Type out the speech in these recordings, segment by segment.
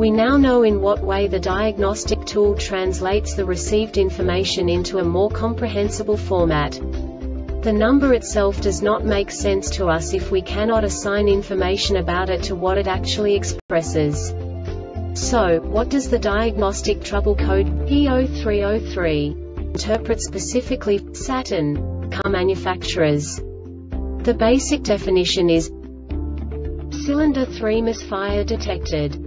We now know in what way the diagnostic tool translates the received information into a more comprehensible format. The number itself does not make sense to us if we cannot assign information about it to what it actually expresses. So, what does the diagnostic trouble code P0303 interpret specifically Saturn car manufacturers? The basic definition is cylinder 3 misfire detected.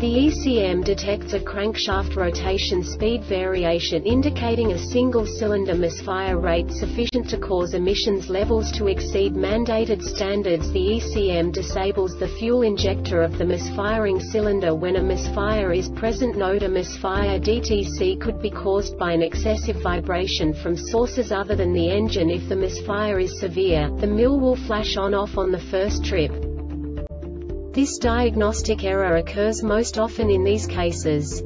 The ECM detects a crankshaft rotation speed variation indicating a single cylinder misfire rate sufficient to cause emissions levels to exceed mandated standards. The ECM disables the fuel injector of the misfiring cylinder when a misfire is present. Note a misfire DTC could be caused by an excessive vibration from sources other than the engine. If the misfire is severe, the MIL will flash on off on the first trip. This diagnostic error occurs most often in these cases.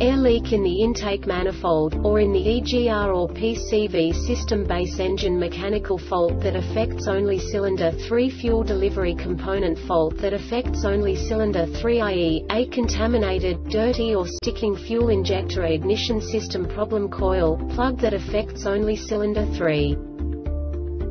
Air leak in the intake manifold, or in the EGR or PCV system base engine mechanical fault that affects only cylinder 3 fuel delivery component fault that affects only cylinder 3 i.e., a contaminated, dirty or sticking fuel injector ignition system problem coil, plug that affects only cylinder 3.